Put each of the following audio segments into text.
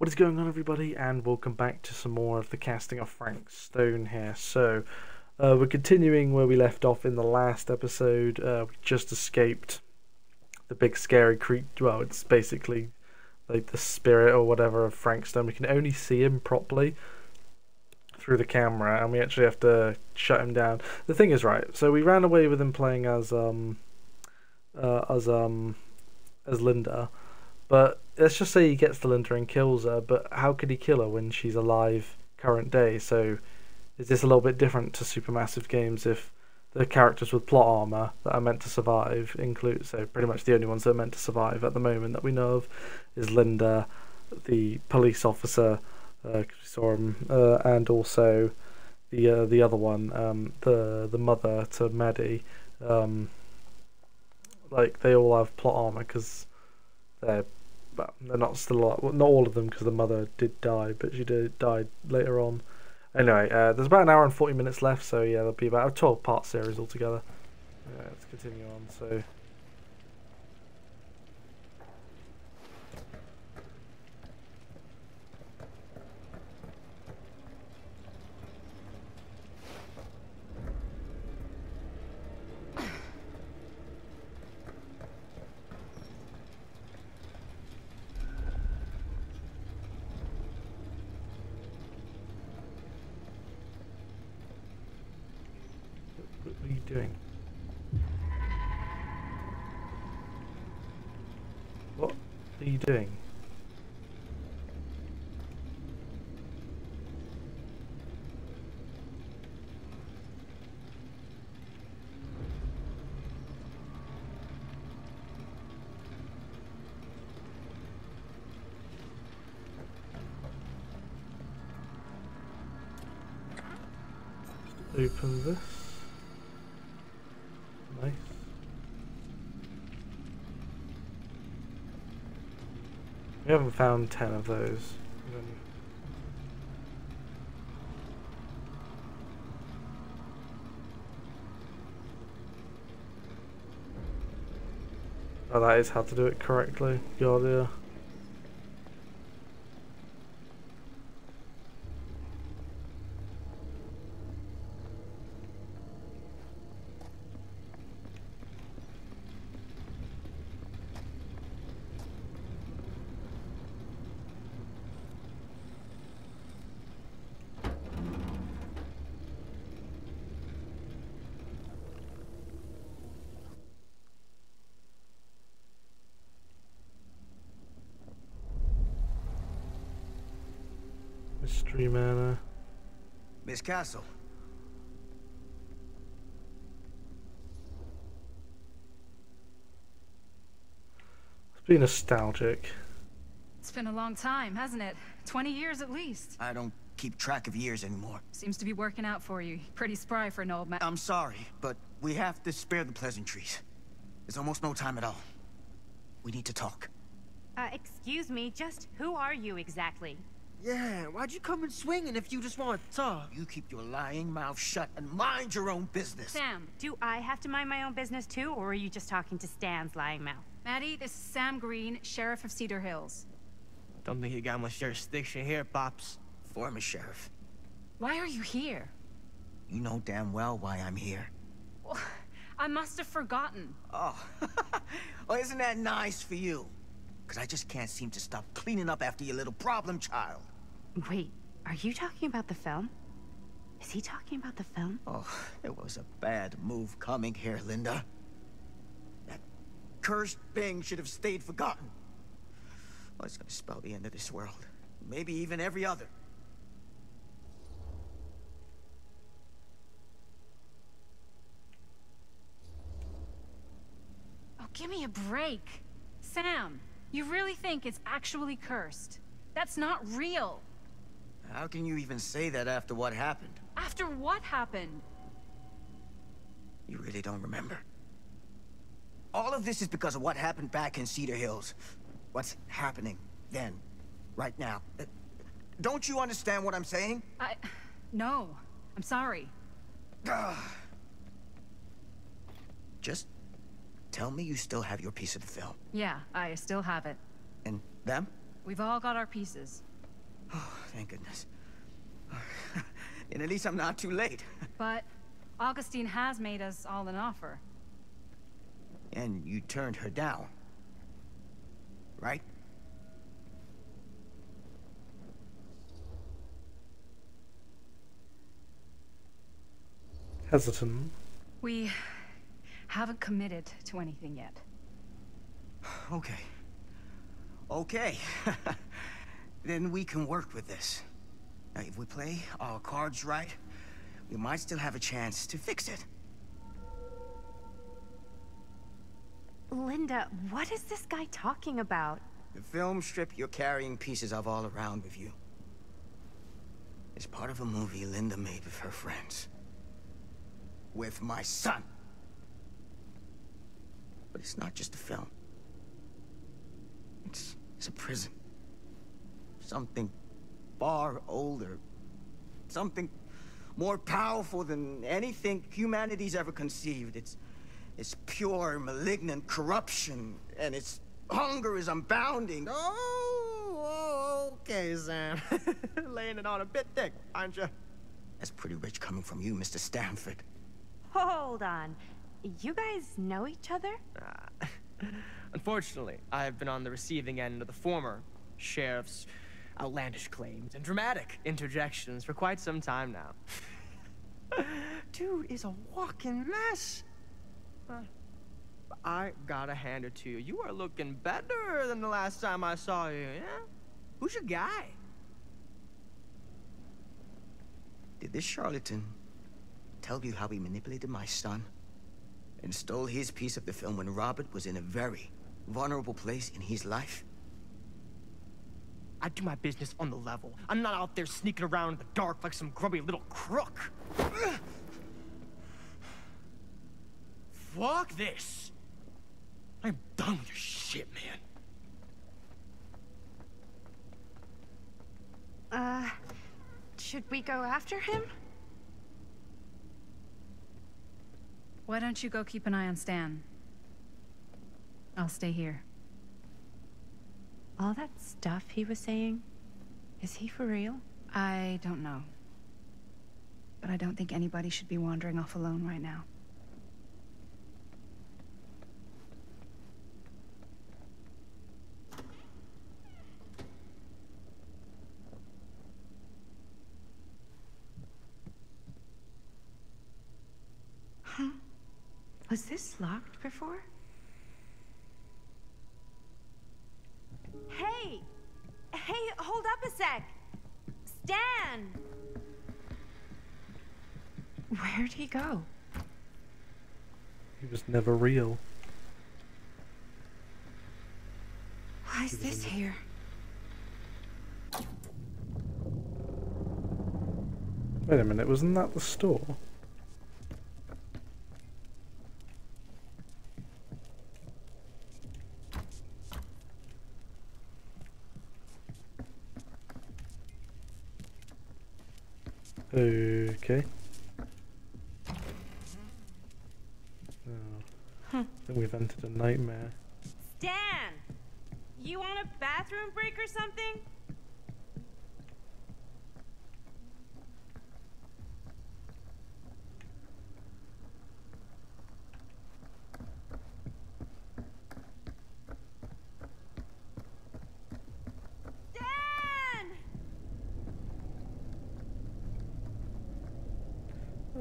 What is going on, everybody, and welcome back to some more of the casting of Frank Stone here. So, uh, we're continuing where we left off in the last episode. Uh, we just escaped the big scary creature. Well, it's basically like the spirit or whatever of Frank Stone. We can only see him properly through the camera, and we actually have to shut him down. The thing is, right? So we ran away with him playing as um, uh, as um, as Linda but let's just say he gets to Linda and kills her, but how could he kill her when she's alive current day? So is this a little bit different to supermassive games if the characters with plot armor that are meant to survive include so pretty much the only ones that are meant to survive at the moment that we know of is Linda, the police officer, uh, Sam, uh, and also the uh, the other one, um, the the mother to Maddie. Um, like they all have plot armor because they're but they're not still alive. Well, not all of them because the mother did die, but she did died later on. Anyway, uh, there's about an hour and 40 minutes left, so yeah, there'll be about a 12 part series altogether. Yeah, let's continue on. So. Doing? What are you doing? Open this. We haven't found ten of those. Oh, that is how to do it correctly. God, yeah. Mystery Manor. Miss Castle. Let's be nostalgic. It's been a long time, hasn't it? 20 years at least. I don't keep track of years anymore. Seems to be working out for you. Pretty spry for an old man. I'm sorry, but we have to spare the pleasantries. There's almost no time at all. We need to talk. Uh, excuse me, just who are you exactly? Yeah, why'd you come in swinging if you just want to talk? You keep your lying mouth shut and mind your own business. Sam, do I have to mind my own business too, or are you just talking to Stan's lying mouth? Maddie, this is Sam Green, Sheriff of Cedar Hills. Don't think you got much jurisdiction here, Pops. Former sheriff. Why are you here? You know damn well why I'm here. Well, I must have forgotten. Oh, well, isn't that nice for you? Because I just can't seem to stop cleaning up after your little problem child. Wait, are you talking about the film? Is he talking about the film? Oh, it was a bad move coming here, Linda. That cursed thing should have stayed forgotten. Well, it's gonna spell the end of this world. Maybe even every other. Oh, give me a break. Sam, you really think it's actually cursed? That's not real. How can you even say that after what happened? After what happened? You really don't remember. All of this is because of what happened back in Cedar Hills. What's happening then, right now. Uh, don't you understand what I'm saying? I... no. I'm sorry. Just tell me you still have your piece of the film. Yeah, I still have it. And them? We've all got our pieces. Oh, thank goodness. and at least I'm not too late. But Augustine has made us all an offer. And you turned her down. Right? Hesitant. We haven't committed to anything yet. Okay. Okay. then we can work with this. Now, if we play our cards right, we might still have a chance to fix it. Linda, what is this guy talking about? The film strip you're carrying pieces of all around with you. is part of a movie Linda made with her friends. With my son. But it's not just a film. It's, it's a prison. Something far older. Something more powerful than anything humanity's ever conceived. It's, it's pure, malignant corruption, and its hunger is unbounding. Oh, okay, Sam. Laying it on a bit thick, aren't you? That's pretty rich coming from you, Mr. Stanford. Hold on. You guys know each other? Uh, unfortunately, I've been on the receiving end of the former sheriff's outlandish claims and dramatic interjections for quite some time now. Dude is a walking mess. Uh, I gotta hand it to you. You are looking better than the last time I saw you, yeah? Who's your guy? Did this charlatan tell you how he manipulated my son? And stole his piece of the film when Robert was in a very vulnerable place in his life? I do my business on the level. I'm not out there sneaking around in the dark like some grubby little crook. Fuck this. I'm done with your shit, man. Uh, should we go after him? Why don't you go keep an eye on Stan? I'll stay here. All that stuff he was saying, is he for real? I don't know. But I don't think anybody should be wandering off alone right now. Huh? Was this locked before? He go? He was never real. Why is this here? Wait a minute, wasn't that the store? Okay. Oh. Huh. I think we've entered a nightmare. Stan! You want a bathroom break or something?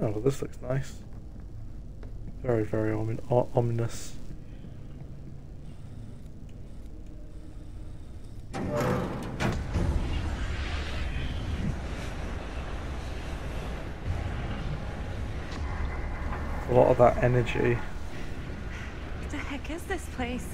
Oh, well, this looks nice. Very, very omin ominous. Lot of that energy. What the heck is this place?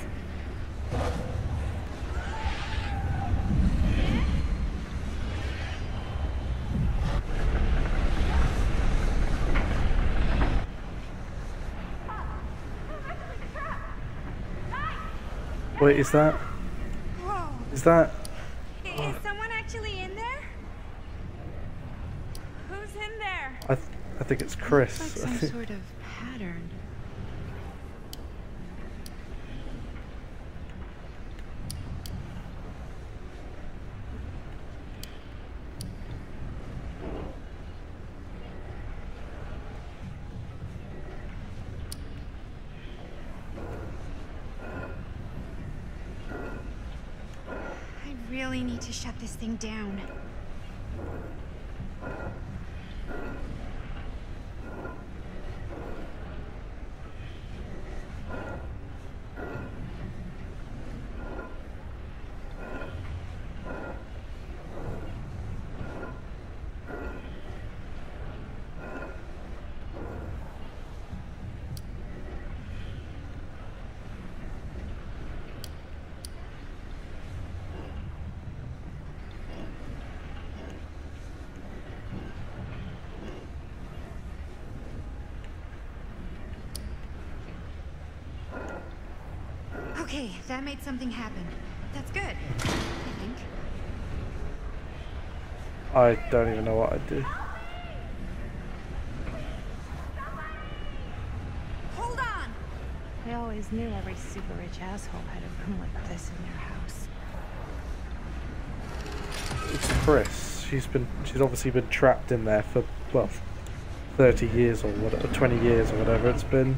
Wait, is that? Whoa! Is that? Is someone actually in there? Who's in there? I, th- I think it's Chris. Looks like some sort of really need to shut this thing down. Okay, that made something happen. That's good. I think. I don't even know what I'd do. Hold on! I always knew every super rich asshole had a room like this in their house. It's Chris. She's been she's obviously been trapped in there for well, thirty years or whatever, twenty years or whatever it's been.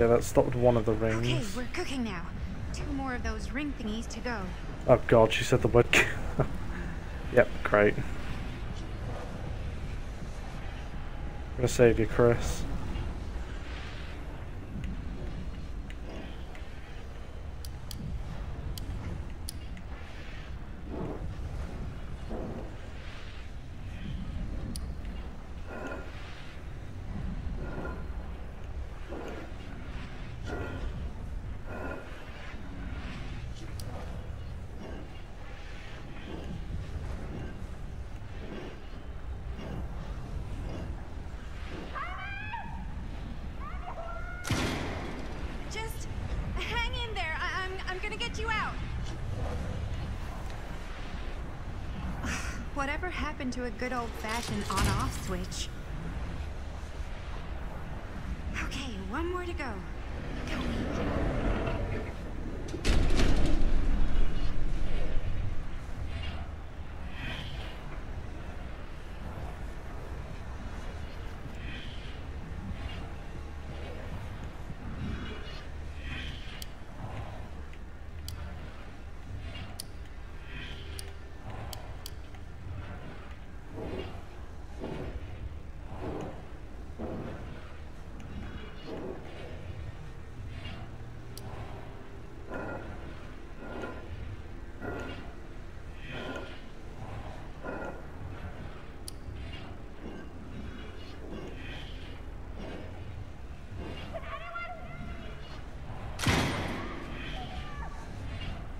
Yeah, that stopped one of the rings. Okay, we're cooking now. Two more of those ring thingies to go. Oh god, she said the word. yep, great. I'm gonna save you, Chris. Just hang in there. I- I'm I'm gonna get you out. Whatever happened to a good old-fashioned on-off switch? Okay, one more to go. Go me.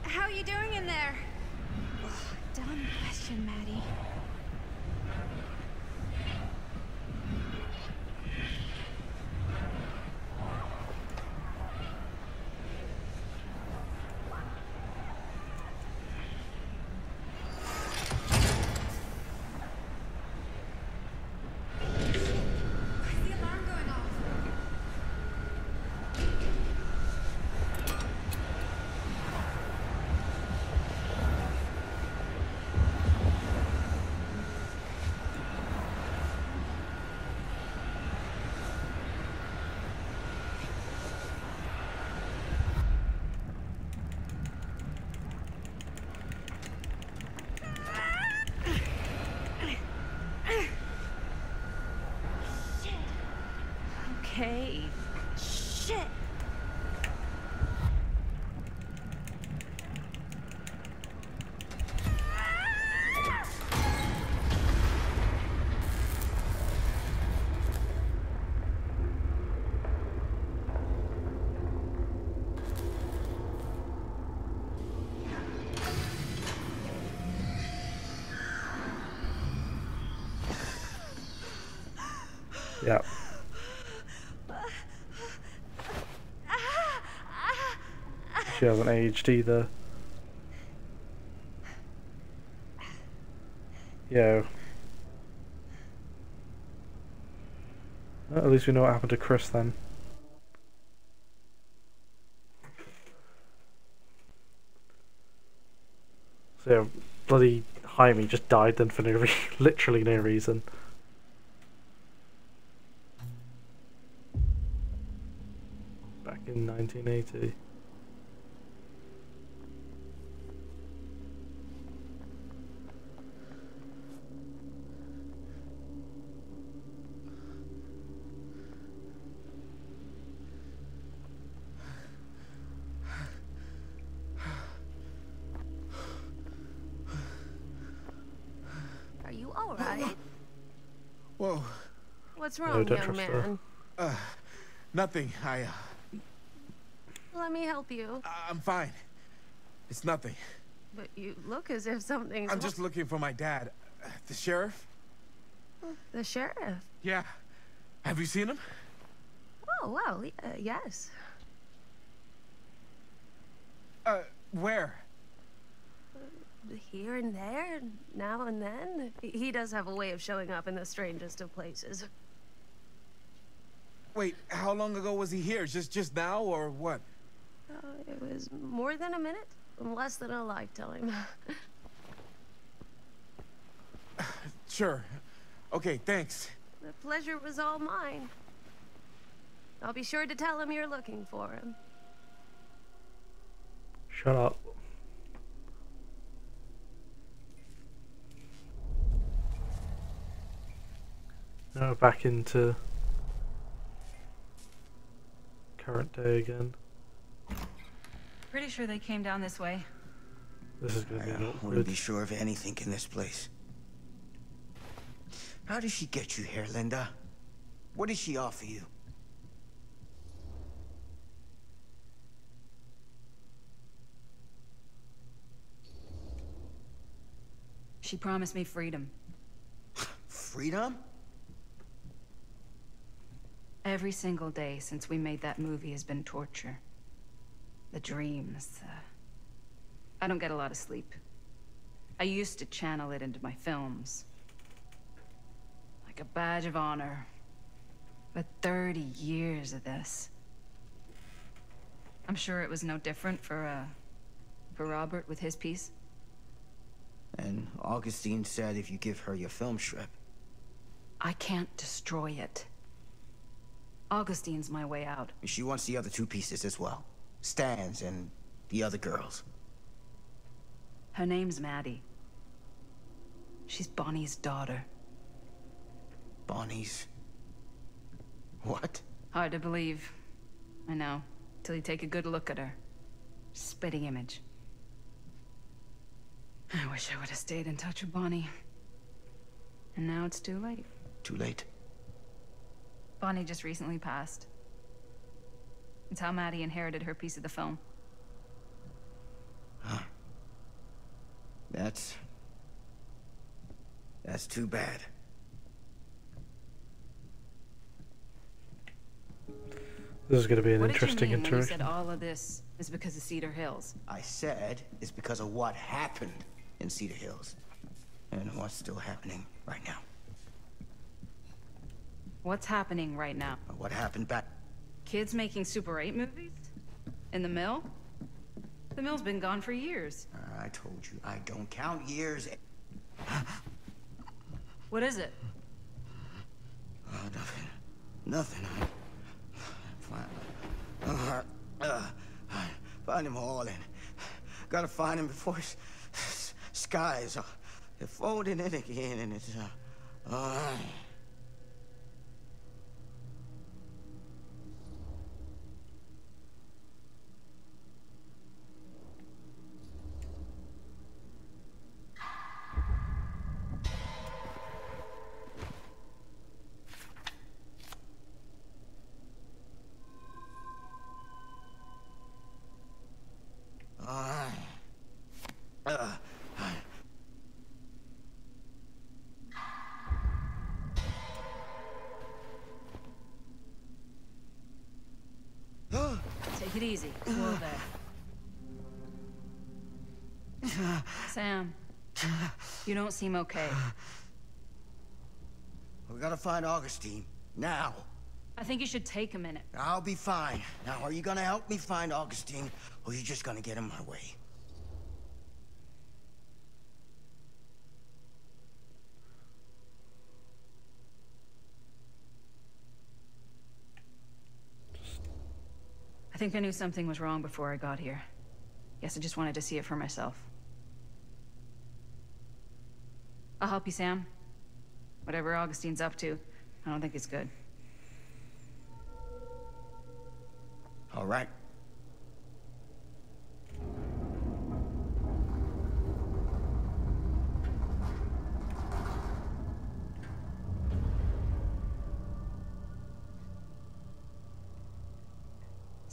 How you doing in there? Ugh, dumb question, Maddie. Why's the alarm going off? Okay. Shit! Yep. She hasn't aged either. Yeah. At least we know what happened to Chris then. So yeah, bloody Jamie just died then for no literally no reason. Back in 1980. Are you? Whoa, What's wrong, don't young trust her. man? nothing. I, uh, Let me help you. I'm fine. It's nothing. But you look as if something's. I'm just looking for my dad. Uh, The sheriff? the sheriff. Yeah. Have you seen him? Oh well, uh, yes. Uh, where? Here and there, now and then. He- He does have a way of showing up in the strangest of places. Wait, how long ago was he here? Just just now or what? Uh, it was more than a minute, less than a lifetime. Sure. Okay, thanks. the pleasure was all mine. I'll be sure to tell him you're looking for him. Shut up. Now back into current day again. Pretty sure they came down this way. This is gonna I be an wouldn't be sure of anything in this place. How did she get you here, Linda? What did she offer you? She promised me freedom. Freedom? Every single day since we made that movie has been torture. The dreams. Uh, I don't get a lot of sleep. I used to channel it into my films. Like a badge of honor. But 30 years of this. I'm sure it was no different for, uh, for Robert with his piece. And Augustine said if you give her your film strip, I can't destroy it. Augustine's my way out. she wants the other two pieces as well. Stan's and the other girls. Her name's Maddie. She's Bonnie's daughter. Bonnie's. What? Hard to believe. I know. Till you take a good look at her. Spitting image. I wish I would have stayed in touch with Bonnie. And now it's too late. Too late. Bonnie just recently passed. It's how Maddie inherited her piece of the film. That's. That's too bad. This is gonna be an what interesting did you mean when you said all of this is because of Cedar Hills? I said it's because of what happened in Cedar Hills. And what's still happening right now. What's happening right now? What happened back. Kids making Super 8 movies? In the mill? The mill's been gone for years. I told you, I don't count years. What is it? Oh, nothing. Nothing. I. Find, uh, uh, find them all and gotta find them before skies are folding in again and it's uh, uh uh, it easy. There. Sam, you don't seem okay. we gotta find Augustine now. I think you should take a minute. I'll be fine. Now, are you gonna help me find Augustine, or are you just gonna get in my way? Think I knew something was wrong before I got here. Guess I just wanted to see it for myself. I'll help you, Sam. Whatever Augustine's up to, I don't think it's good. All right.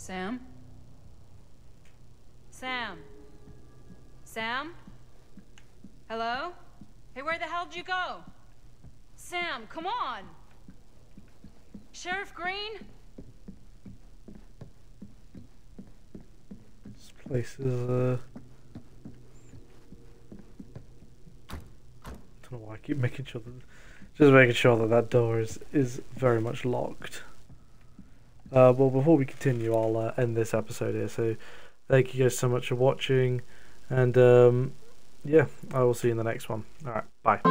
Sam? Sam? Sam? Hello? Hey, where the hell did you go? Sam, come on! Sheriff Green? This place is. Uh... don't know why I keep making sure that. Just making sure that that door is, is very much locked. Uh, well, before we continue, I'll uh, end this episode here. So, thank you guys so much for watching, and um, yeah, I will see you in the next one. All right, bye.